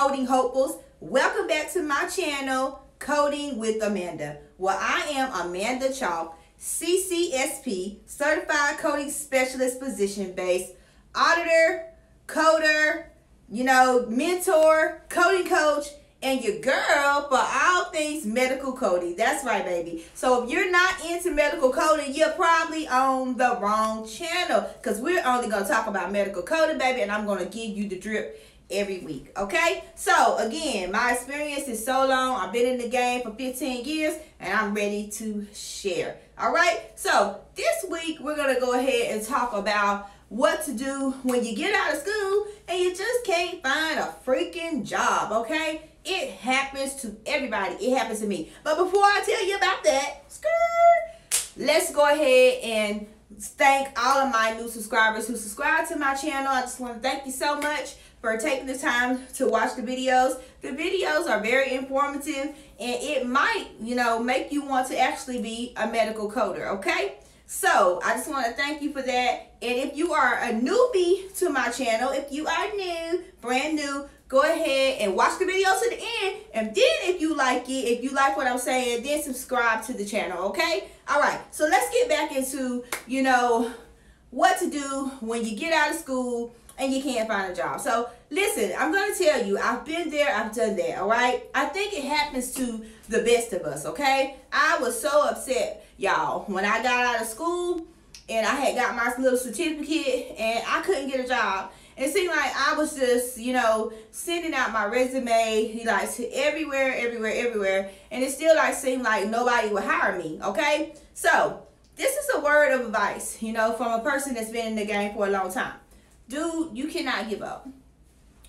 coding hopefuls. Welcome back to my channel, Coding with Amanda. Well, I am Amanda Chalk, CCSP, Certified Coding Specialist Physician Based Auditor, Coder, you know, mentor, coding coach, and your girl for all things medical coding. That's right, baby. So if you're not into medical coding, you're probably on the wrong channel because we're only going to talk about medical coding, baby, and I'm going to give you the drip every week. Okay? So again, my experience is so long. I've been in the game for 15 years and I'm ready to share. All right? So this week we're going to go ahead and talk about what to do when you get out of school and you just can't find a freaking job, okay? It happens to everybody. It happens to me. But before I tell you about that, skirt, let's go ahead and thank all of my new subscribers who subscribe to my channel. I just want to thank you so much for taking the time to watch the videos. The videos are very informative and it might, you know, make you want to actually be a medical coder, okay? So I just want to thank you for that. And if you are a newbie to my channel, if you are new, brand new, go ahead and watch the video to the end. And then if you like it, if you like what I'm saying, then subscribe to the channel, okay? All right, so let's get back into, you know, what to do when you get out of school and you can't find a job. So listen, I'm going to tell you, I've been there, I've done that, all right? I think it happens to the best of us, okay? I was so upset y'all. When I got out of school and I had got my little certificate and I couldn't get a job. It seemed like I was just, you know, sending out my resume, he like to everywhere, everywhere, everywhere, and it still like seemed like nobody would hire me. Okay, so this is a word of advice, you know, from a person that's been in the game for a long time. Dude, you cannot give up.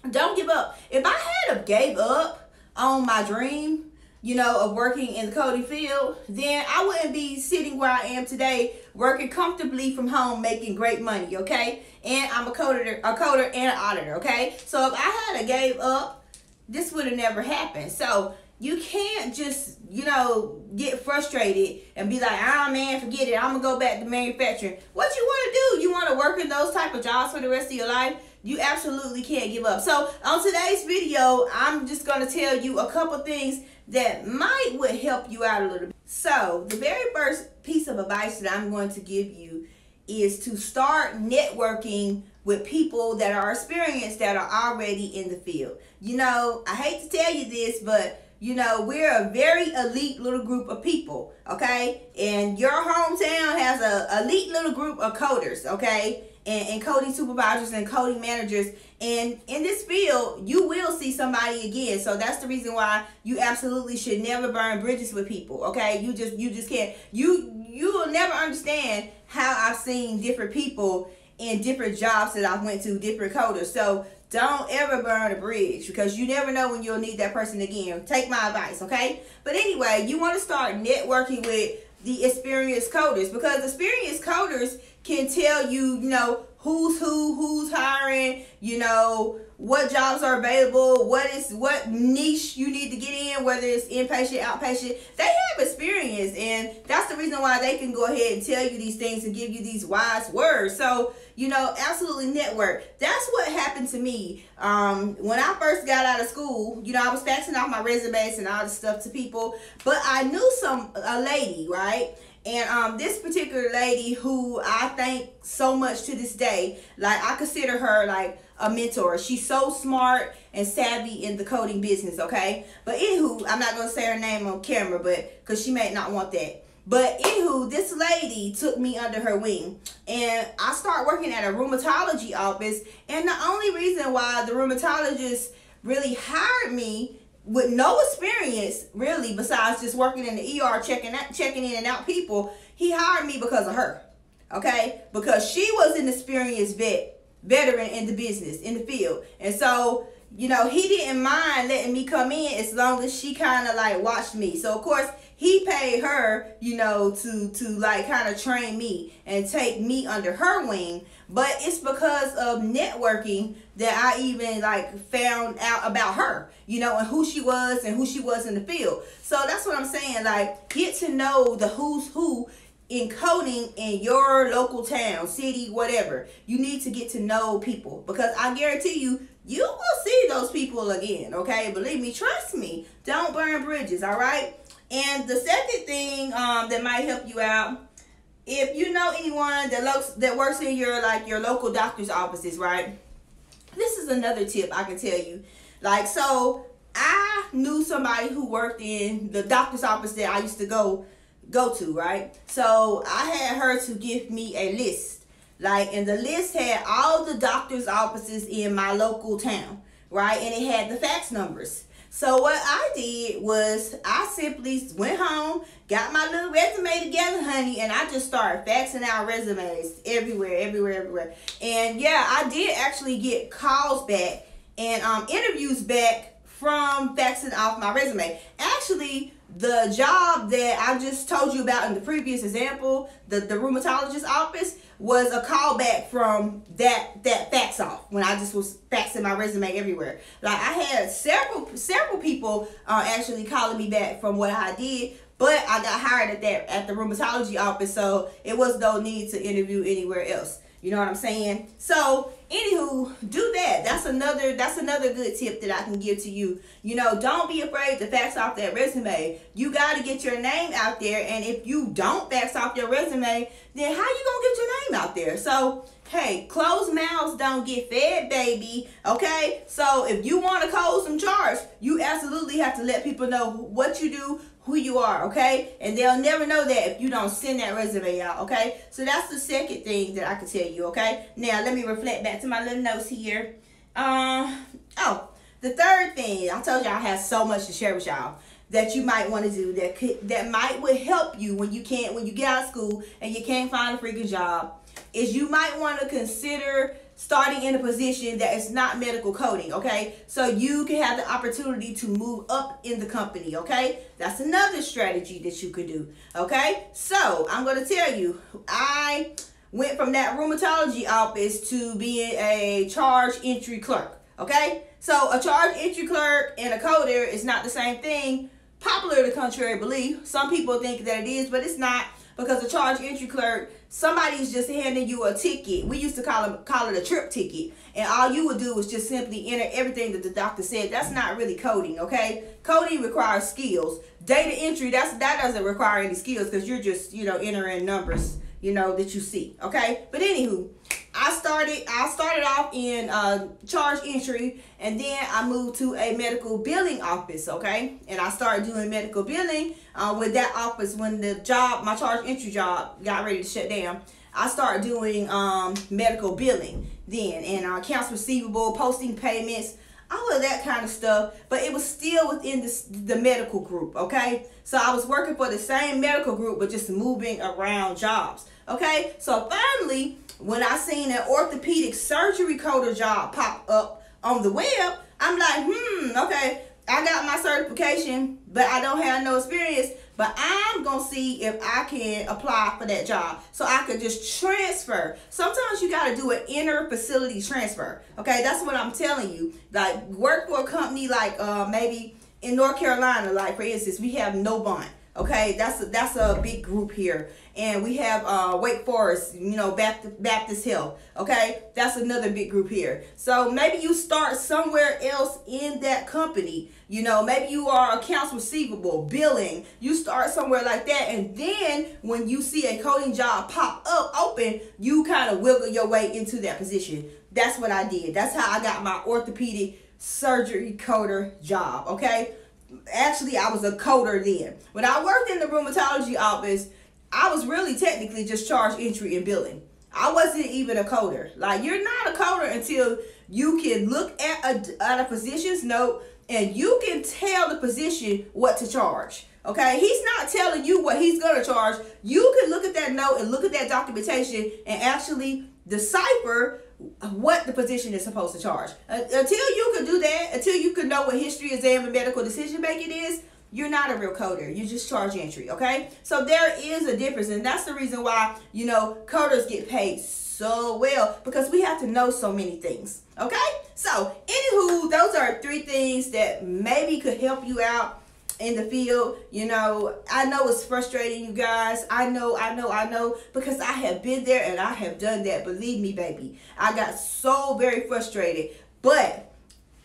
Don't give up. If I had a gave up on my dream, you know, of working in the coding field, then I wouldn't be sitting where I am today, working comfortably from home, making great money, okay? And I'm a coder, a coder and an auditor, okay? So if I had a gave up, this would have never happened. So you can't just, you know, get frustrated and be like, ah, oh, man, forget it. I'm going to go back to manufacturing. What you want to do? You want to work in those type of jobs for the rest of your life? You absolutely can't give up. So on today's video, I'm just going to tell you a couple things that might would help you out a little bit. So the very first piece of advice that I'm going to give you is to start networking with people that are experienced that are already in the field. You know, I hate to tell you this, but you know, we're a very elite little group of people, okay? And your hometown has a elite little group of coders, okay? and, and coding supervisors and coding managers. And in this field, you will see somebody again. So that's the reason why you absolutely should never burn bridges with people. Okay, you just you just can't. You you will never understand how I've seen different people in different jobs that I went to, different coders. So don't ever burn a bridge because you never know when you'll need that person again. Take my advice, okay? But anyway, you want to start networking with the experienced coders because experienced coders can tell you, you know, who's who, who's you know, what jobs are available, what is what niche you need to get in, whether it's inpatient, outpatient. They have experience and that's the reason why they can go ahead and tell you these things and give you these wise words. So, you know, absolutely network. That's what happened to me. Um, when I first got out of school, you know, I was faxing off my resumes and all this stuff to people, but I knew some a lady, right? And um, this particular lady who I thank so much to this day, like I consider her like a mentor. She's so smart and savvy in the coding business, okay? But anywho, I'm not gonna say her name on camera, but because she may not want that. But anywho, this lady took me under her wing and I started working at a rheumatology office. And the only reason why the rheumatologist really hired me with no experience really besides just working in the ER checking out, checking in and out people, he hired me because of her. Okay? Because she was an experienced vet, veteran in the business, in the field. And so, you know, he didn't mind letting me come in as long as she kind of like watched me. So of course, he paid her, you know, to to like kind of train me and take me under her wing. But it's because of networking that I even like found out about her, you know, and who she was and who she was in the field. So that's what I'm saying. Like, get to know the who's who in coding in your local town, city, whatever. You need to get to know people because I guarantee you, you will see those people again. Okay, believe me, trust me. Don't burn bridges. All right. And the second thing um, that might help you out, if you know anyone that looks that works in your like your local doctor's offices, right? This is another tip I can tell you. Like so, I knew somebody who worked in the doctor's office that I used to go go to, right? So I had her to give me a list. Like, and the list had all the doctor's offices in my local town, right? And it had the fax numbers. So what I did was I simply went home, got my little resume together, honey, and I just started faxing out resumes everywhere, everywhere, everywhere. And yeah, I did actually get calls back and um, interviews back from faxing off my resume. Actually, the job that I just told you about in the previous example, the, the rheumatologist office, was a callback from that that fax off when I just was faxing my resume everywhere. Like I had several several people uh, actually calling me back from what I did, but I got hired at that at the rheumatology office, so it was no need to interview anywhere else. You know what I'm saying? So, anywho, do that. That's another that's another good tip that I can give to you. You know, don't be afraid to fax off that resume. You got to get your name out there, and if you don't fax off your resume, then how you gonna get your name out there? So, hey, closed mouths don't get fed, baby. Okay? So, if you want to close some charge, you absolutely have to let people know what you do, who you are, okay? And they'll never know that if you don't send that resume out, okay? So that's the second thing that I can tell you, okay? Now, let me reflect back to my little notes here. Um, oh, the third thing, I told y'all I have so much to share with y'all that you might want to do that could, that might would help you when you can't when you get out of school and you can't find a freaking job is you might want to consider starting in a position that is not medical coding, okay? So you can have the opportunity to move up in the company, okay? That's another strategy that you could do, okay? So I'm going to tell you, I went from that rheumatology office to being a charge entry clerk, okay? So a charge entry clerk and a coder is not the same thing. Popular to contrary belief. Some people think that it is, but it's not because a charge entry clerk somebody's just handing you a ticket. We used to call them call it a trip ticket, and all you would do was just simply enter everything that the doctor said. That's not really coding, okay? Coding requires skills. Data entry that's that doesn't require any skills because you're just you know entering numbers you know that you see, okay? But anywho, I started I started off in uh, charge entry and then I moved to a medical billing office okay? And I started doing medical billing uh, with that office when the job my charge entry job got ready to shut down. I started doing um, medical billing then and uh, accounts receivable posting payments all of that kind of stuff but it was still within the, the medical group okay so I was working for the same medical group but just moving around jobs okay so finally when I seen an orthopedic surgery coder job pop up on the web, I'm like, hmm, okay, I got my certification, but I don't have no experience. But I'm gonna see if I can apply for that job. So I could just transfer. Sometimes you gotta do an inner facility transfer. Okay, that's what I'm telling you. Like work for a company like uh maybe in North Carolina, like for instance, we have Novant. Okay, that's a, that's a big group here, and we have uh, Wake Forest, you know, Baptist, Baptist Health. Okay, that's another big group here. So maybe you start somewhere else in that company. You know, maybe you are accounts receivable, billing. You start somewhere like that, and then when you see a coding job pop up open, you kind of wiggle your way into that position. That's what I did. That's how I got my orthopedic surgery coder job. Okay actually I was a coder then. When I worked in the rheumatology office, I was really technically just charge entry and billing. I wasn't even a coder. Like you're not a coder until you can look at a, at a physician's note and you can tell the physician what to charge. Okay, he's not telling you what he's gonna charge. You can look at that note and look at that documentation and actually decipher what the physician is supposed to charge. Uh, until you can do that, until you can know what history exam and medical decision making is, you're not a real coder. You just charge entry, okay? So there is a difference, and that's the reason why, you know, coders get paid so well because we have to know so many things, okay? So, anywho, those are three things that maybe could help you out in the field. You know, I know it's frustrating, you guys. I know, I know, I know, because I have been there and I have done that. Believe me, baby. I got so very frustrated. But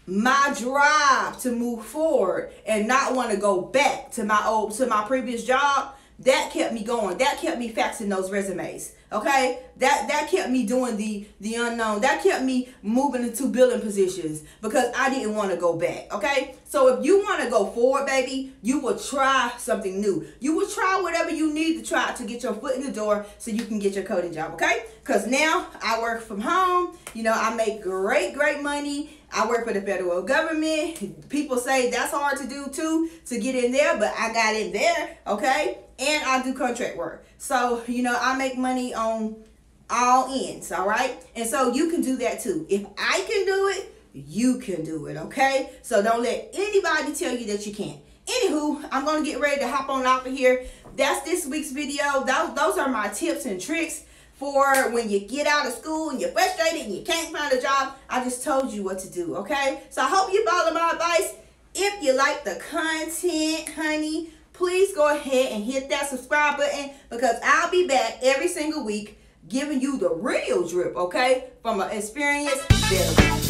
my drive to move forward and not want to go back to my old to my previous job that kept me going. That kept me faxing those resumes okay? That that kept me doing the the unknown. That kept me moving into billing positions because i didn't want to go back okay? So if you want to go forward baby you will try something new. You will try whatever you need to try to get your foot in the door so you can get your coding job okay? Because now i work from home. You know i make great great money I work for the federal government. People say that's hard to do too, to get in there, but I got in there, okay? And I do contract work. So, you know, I make money on all ends, all right? And so you can do that too. If I can do it, you can do it, okay? So don't let anybody tell you that you can't. Anywho, I'm going to get ready to hop on out of here. That's this week's video. Those, those are my tips and tricks for when you get out of school and you're frustrated and you can't find a job. I just told you what to do, okay? So I hope you follow my advice. If you like the content, honey, please go ahead and hit that subscribe button because I'll be back every single week giving you the real drip, okay? From an experienced.